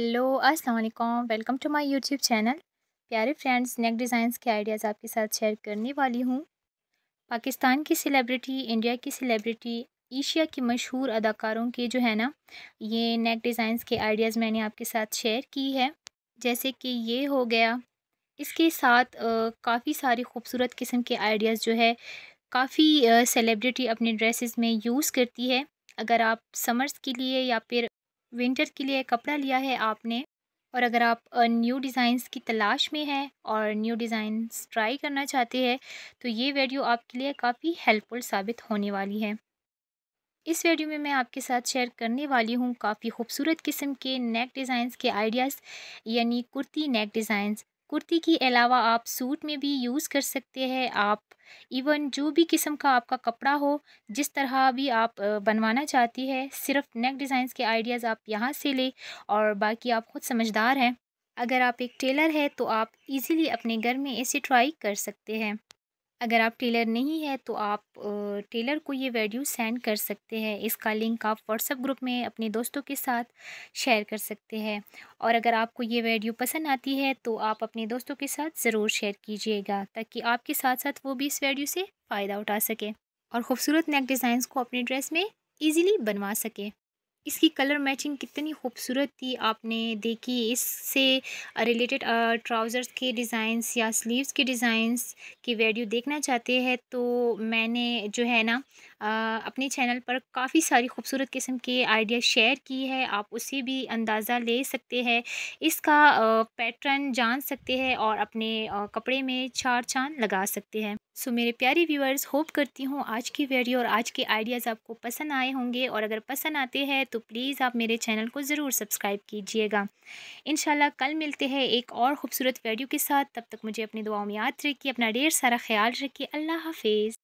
Hello, अस्सलाम वालेकुम। Welcome to my YouTube channel. प्यारे फ्रेंड्स, नेक डिज़ाइंस के आइडियाज़ आपके साथ शेयर करने वाली हूँ। पाकिस्तान की सेलिब्रिटी, इंडिया की सेलिब्रिटी, एशिया की मशहूर अदाकारों के जो है ना, ये नेक डिज़ाइंस के आइडियाज़ मैंने आपके साथ शेयर की है। जैसे कि ये हो गया। इसके साथ काफ़ी सारी खूबसूरत किस्म के आइडियाज़ जो है, काफ़ी सेलिब्रिटी अपने ड्रेसेस में यूज़ करती है। अगर आप समर्स के लिए या फिर विंटर के लिए कपड़ा लिया है आपने और अगर आप न्यू डिज़ाइंस की तलाश में हैं और न्यू डिज़ाइंस ट्राई करना चाहते हैं तो ये वीडियो आपके लिए काफ़ी हेल्पफुल साबित होने वाली है। इस वीडियो में मैं आपके साथ शेयर करने वाली हूँ काफ़ी खूबसूरत किस्म के नेक डिज़ाइंस के आइडियाज़, यानी कुर्ती नेक डिज़ाइंस। कुर्ती के अलावा आप सूट में भी यूज़ कर सकते हैं। आप इवन जो भी किस्म का आपका कपड़ा हो, जिस तरह भी आप बनवाना चाहती है, सिर्फ़ नेक डिज़ाइंस के आइडियाज़ आप यहाँ से ले और बाकी आप ख़ुद समझदार हैं। अगर आप एक टेलर है तो आप इजीली अपने घर में इसे ट्राई कर सकते हैं। अगर आप टेलर नहीं है तो आप टेलर को ये वीडियो सेंड कर सकते हैं। इसका लिंक आप व्हाट्सएप ग्रुप में अपने दोस्तों के साथ शेयर कर सकते हैं। और अगर आपको ये वीडियो पसंद आती है तो आप अपने दोस्तों के साथ ज़रूर शेयर कीजिएगा, ताकि आपके साथ साथ वो भी इस वीडियो से फ़ायदा उठा सके और ख़ूबसूरत नेक डिज़ाइंस को अपने ड्रेस में ईज़िली बनवा सके। इसकी कलर मैचिंग कितनी खूबसूरत थी आपने देखी। इससे रिलेटेड ट्राउज़र्स के डिज़ाइंस या स्लीव्स के डिज़ाइंस की वीडियो देखना चाहते हैं तो मैंने जो है ना अपने चैनल पर काफ़ी सारी खूबसूरत किस्म के आइडिया शेयर की है। आप उसे भी अंदाज़ा ले सकते हैं। इसका पैटर्न जान सकते हैं और अपने कपड़े में चार चाँद लगा सकते हैं। सो मेरे प्यारे व्यूअर्स होप करती हूँ आज की वीडियो और आज के आइडियाज़ आपको पसंद आए होंगे। और अगर पसंद आते हैं तो प्लीज़ आप मेरे चैनल को ज़रूर सब्सक्राइब कीजिएगा। इन कल मिलते हैं एक और ख़ूबसूरत वीडियो के साथ। तब तक मुझे अपनी दुआओं में याद रखिए, अपना ढेर सारा ख्याल रखिए। अल्लाह हाफिज़।